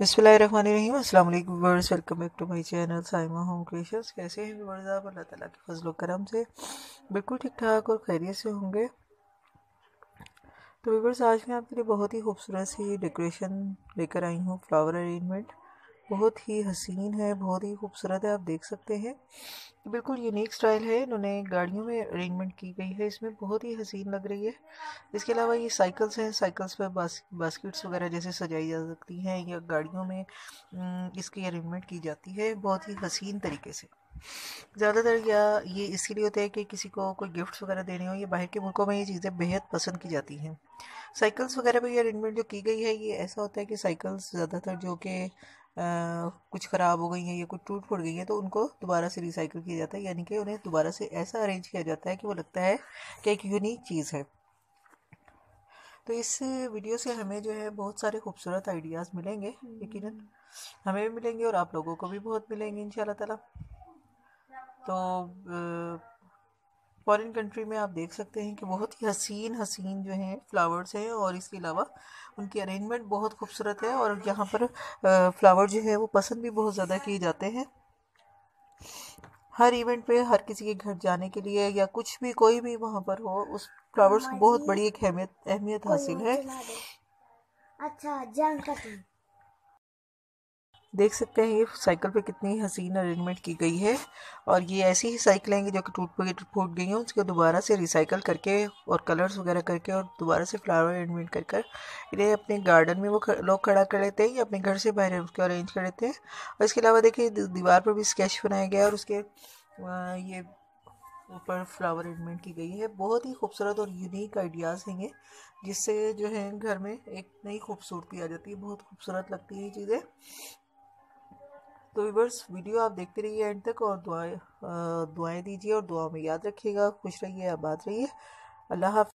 बिस्मिल्लाहिर्रहमानिर्रहीम। अस्सलाम वालेकुम back to my channel Saima home creations. कैसे हैं व्यूअर्स आप? अल्लाह ताला के फजल करम से बिल्कुल ठीक ठाक और खैरियत से होंगे। तो व्यूअर्स, आज मैं आपके लिए बहुत ही खूबसूरत सी डेकोरेशन लेकर आई हूँ, फ्लावर अरेंजमेंट। बहुत ही हसीन है बहुत ही खूबसूरत है आप देख सकते हैं। बिल्कुल यूनिक स्टाइल है इन्होंने गाड़ियों में अरेंजमेंट की गई है इसमें बहुत ही हसीन लग रही है। इसके अलावा ये साइकिल्स हैं साइकिल्स पर बास, बास्केट्स वगैरह जैसे सजाई जा सकती हैं या गाड़ियों में इसकी अरेंजमेंट की जाती है बहुत ही हसीन तरीके से। ज़्यादातर या ये इसलिए होता है कि किसी को कोई गिफ्ट्स वगैरह देने हो या बाहर के मुल्कों में ये चीज़ें बेहद पसंद की जाती हैं। साइकिल्स वगैरह पर ये अरेंजमेंट जो की गई है ये ऐसा होता है कि साइकिल्स ज़्यादातर जो कि कुछ ख़राब हो गई हैं या कुछ टूट फूट गई हैं तो उनको दोबारा से रिसाइकिल किया जाता है। यानी कि उन्हें दोबारा से ऐसा अरेंज किया जाता है कि वो लगता है कि एक यूनिक चीज़ है। तो इस वीडियो से हमें जो है बहुत सारे खूबसूरत आइडियाज़ मिलेंगे यकीन हमें भी मिलेंगे और आप लोगों को भी बहुत मिलेंगे इन ताला। तो फॉरेन कंट्री में आप देख सकते हैं कि बहुत ही हसीन हसीन जो हैं फ्लावर्स हैं और इसके अलावा उनकी अरेंजमेंट बहुत खूबसूरत है और यहाँ पर फ्लावर जो है वो पसंद भी बहुत ज़्यादा किए जाते हैं। हर इवेंट पे हर किसी के घर जाने के लिए या कुछ भी कोई भी वहाँ पर हो उस फ्लावर्स को बहुत बड़ी एक अहमियत अहमियत हासिल है। अच्छा जानकारी देख सकते हैं ये साइकिल पे कितनी हसीन अरेंजमेंट की गई है। और ये ऐसी ही साइकिल हैं जो कि टूट टूट फूट गई हैं, उसको दोबारा से रिसाइकल करके और कलर्स वगैरह करके और दोबारा से फ्लावर अरेंजमेंट कर कर इन्हें अपने गार्डन में वो लोग खड़ा कर लेते हैं या अपने घर से बाहर उसको अरेंज कर लेते हैं। और इसके अलावा देखिए दीवार पर भी स्केच बनाया गया है और उसके ये ऊपर फ्लावर अरेंजमेंट की गई है। बहुत ही खूबसूरत और यूनिक आइडियाज़ हैं ये, जिससे जो है घर में एक नई खूबसूरती आ जाती है। बहुत खूबसूरत लगती है ये चीज़ें। तो वीवर्स वीडियो आप देखते रहिए एंड तक और दुआएँ दुआएँ दीजिए और दुआ में याद रखिएगा। खुश रहिए, आबाद रहिए। अल्लाह हाफ़